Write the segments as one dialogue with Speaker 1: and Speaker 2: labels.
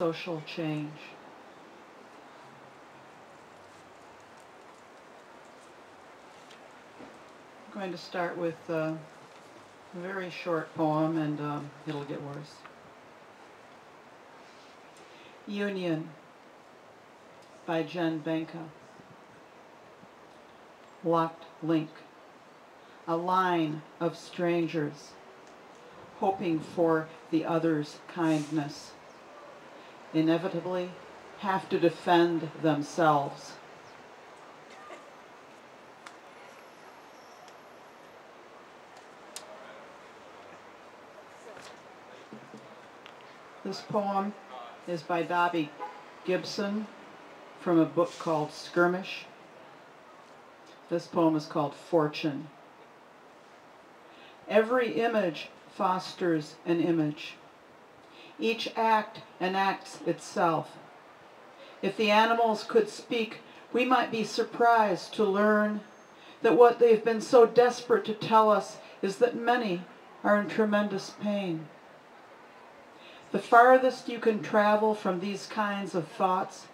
Speaker 1: social change. I'm going to start with a very short poem and um, it'll get worse. Union by Jen Benka. Locked link. A line of strangers hoping for the other's kindness. Inevitably have to defend themselves. This poem is by Dobby Gibson from a book called Skirmish. This poem is called Fortune. Every image fosters an image. Each act enacts itself. If the animals could speak, we might be surprised to learn that what they've been so desperate to tell us is that many are in tremendous pain. The farthest you can travel from these kinds of thoughts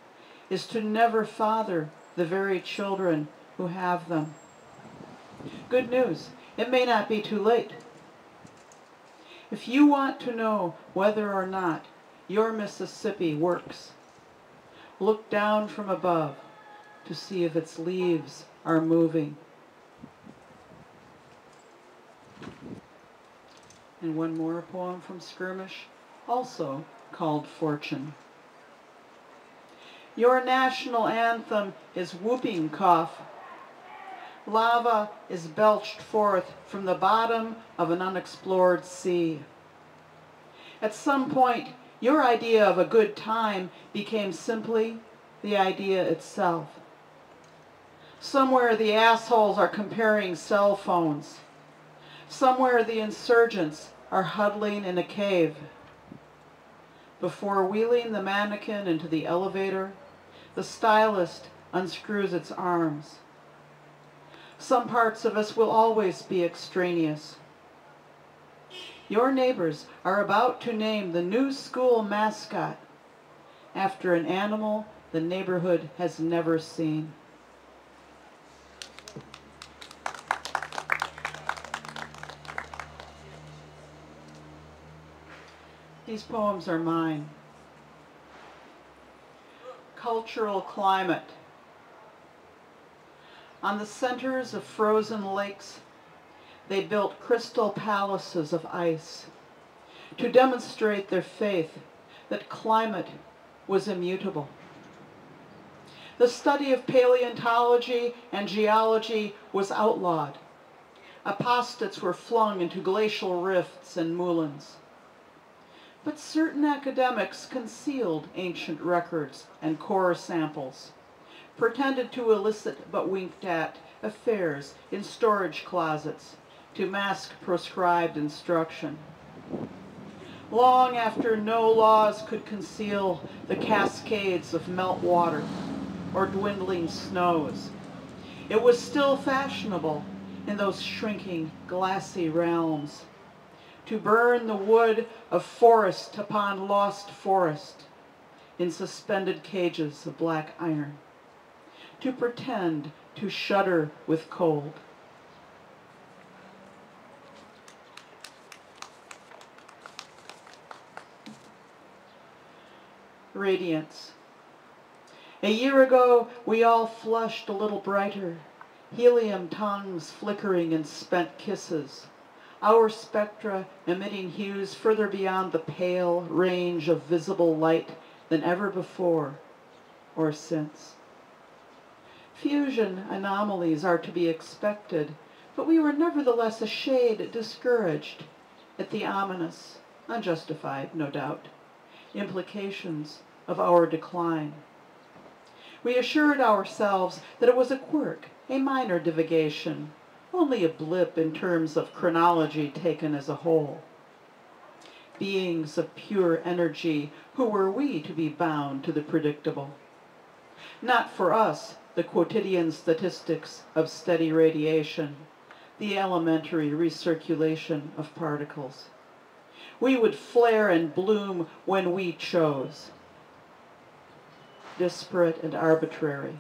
Speaker 1: is to never father the very children who have them. Good news, it may not be too late. If you want to know whether or not your Mississippi works, look down from above to see if its leaves are moving. And one more poem from Skirmish also called Fortune. Your national anthem is whooping cough. Lava is belched forth from the bottom of an unexplored sea. At some point, your idea of a good time became simply the idea itself. Somewhere the assholes are comparing cell phones. Somewhere the insurgents are huddling in a cave. Before wheeling the mannequin into the elevator, the stylist unscrews its arms. Some parts of us will always be extraneous. Your neighbors are about to name the new school mascot after an animal the neighborhood has never seen. These poems are mine. Cultural climate. On the centers of frozen lakes, they built crystal palaces of ice to demonstrate their faith that climate was immutable. The study of paleontology and geology was outlawed. Apostates were flung into glacial rifts and moulins. But certain academics concealed ancient records and core samples, pretended to elicit but winked at affairs in storage closets to mask proscribed instruction. Long after no laws could conceal the cascades of meltwater or dwindling snows, it was still fashionable in those shrinking glassy realms to burn the wood of forest upon lost forest in suspended cages of black iron, to pretend to shudder with cold. Radiance. A year ago, we all flushed a little brighter, helium tongues flickering in spent kisses, our spectra emitting hues further beyond the pale range of visible light than ever before or since. Fusion anomalies are to be expected, but we were nevertheless a shade discouraged at the ominous, unjustified, no doubt, implications of our decline. We assured ourselves that it was a quirk, a minor divagation, only a blip in terms of chronology taken as a whole. Beings of pure energy, who were we to be bound to the predictable? Not for us, the quotidian statistics of steady radiation, the elementary recirculation of particles. We would flare and bloom when we chose, disparate and arbitrary.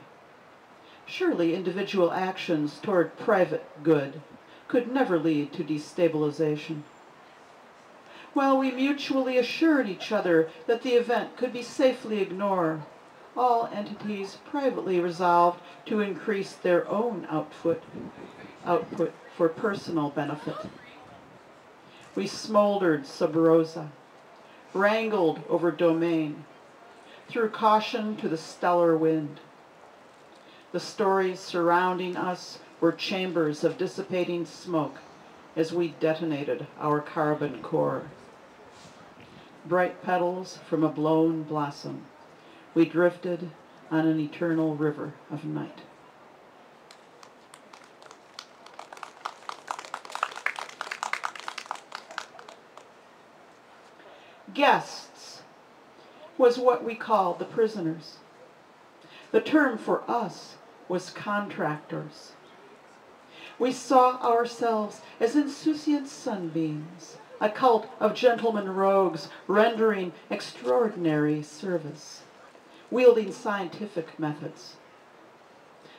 Speaker 1: Surely individual actions toward private good could never lead to destabilization. While we mutually assured each other that the event could be safely ignored, all entities privately resolved to increase their own output, output for personal benefit. We smoldered sub rosa, wrangled over domain, threw caution to the stellar wind. The stories surrounding us were chambers of dissipating smoke as we detonated our carbon core. Bright petals from a blown blossom, we drifted on an eternal river of night. Guests was what we called the prisoners. The term for us was contractors. We saw ourselves as insouciant sunbeams, a cult of gentlemen rogues rendering extraordinary service, wielding scientific methods.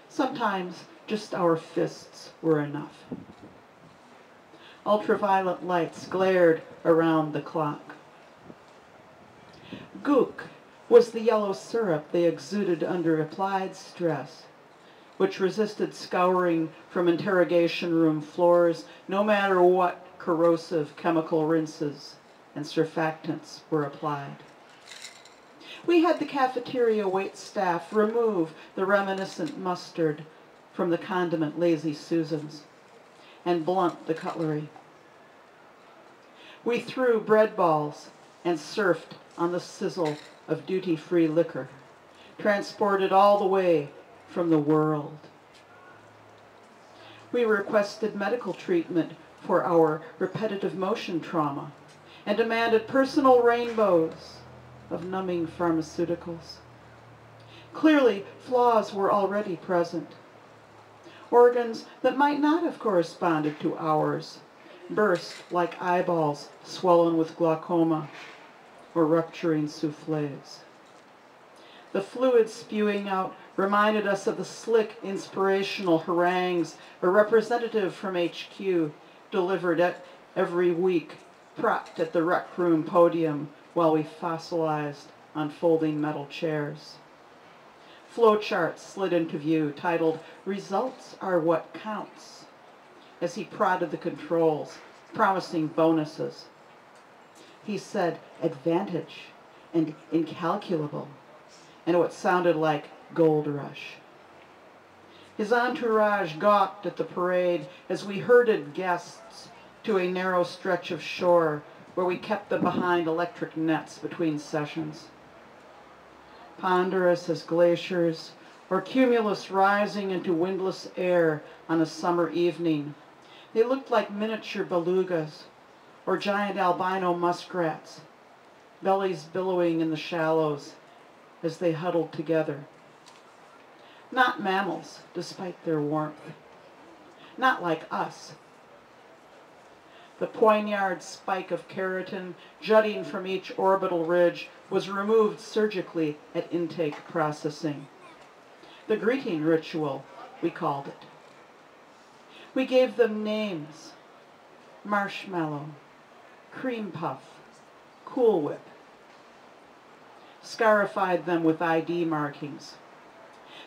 Speaker 1: Sometimes just our fists were enough. Ultraviolet lights glared around the clock. Gook was the yellow syrup they exuded under applied stress which resisted scouring from interrogation room floors no matter what corrosive chemical rinses and surfactants were applied. We had the cafeteria wait staff remove the reminiscent mustard from the condiment Lazy Susans and blunt the cutlery. We threw bread balls and surfed on the sizzle of duty-free liquor, transported all the way from the world. We requested medical treatment for our repetitive motion trauma and demanded personal rainbows of numbing pharmaceuticals. Clearly, flaws were already present. Organs that might not have corresponded to ours burst like eyeballs swollen with glaucoma or rupturing souffles. The fluid spewing out reminded us of the slick, inspirational harangues a representative from HQ delivered at every week, propped at the rec room podium while we fossilized on folding metal chairs. Flowcharts slid into view titled, Results Are What Counts, as he prodded the controls, promising bonuses. He said advantage and incalculable, and what sounded like gold rush. His entourage gawked at the parade as we herded guests to a narrow stretch of shore where we kept them behind electric nets between sessions. Ponderous as glaciers, or cumulus rising into windless air on a summer evening, they looked like miniature belugas or giant albino muskrats, bellies billowing in the shallows as they huddled together. Not mammals, despite their warmth. Not like us. The poignard spike of keratin jutting from each orbital ridge was removed surgically at intake processing. The greeting ritual, we called it. We gave them names. Marshmallow, Cream Puff, Cool Whip. Scarified them with ID markings.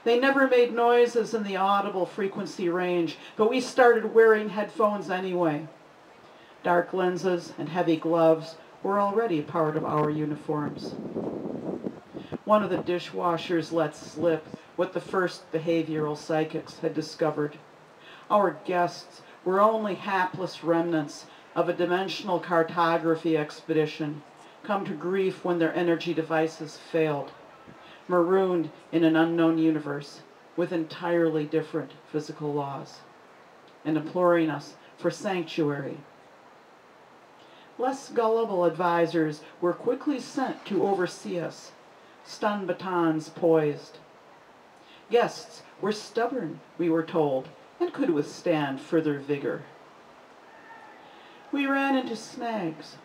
Speaker 1: They never made noises in the audible frequency range, but we started wearing headphones anyway. Dark lenses and heavy gloves were already part of our uniforms. One of the dishwashers let slip what the first behavioral psychics had discovered. Our guests were only hapless remnants of a dimensional cartography expedition, come to grief when their energy devices failed marooned in an unknown universe with entirely different physical laws and imploring us for sanctuary. Less gullible advisors were quickly sent to oversee us, stun batons poised. Guests were stubborn, we were told, and could withstand further vigor. We ran into snags.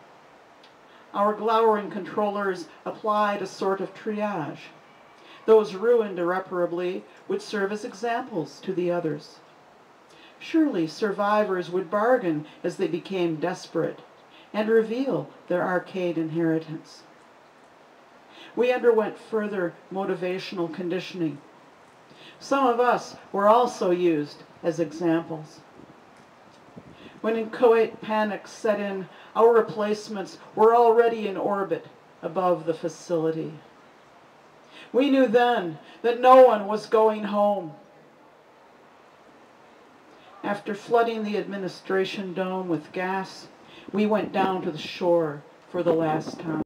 Speaker 1: Our glowering controllers applied a sort of triage Those ruined irreparably would serve as examples to the others. Surely survivors would bargain as they became desperate and reveal their arcade inheritance. We underwent further motivational conditioning. Some of us were also used as examples. When inchoate panic set in, our replacements were already in orbit above the facility. We knew then that no one was going home. After flooding the administration dome with gas, we went down to the shore for the last time.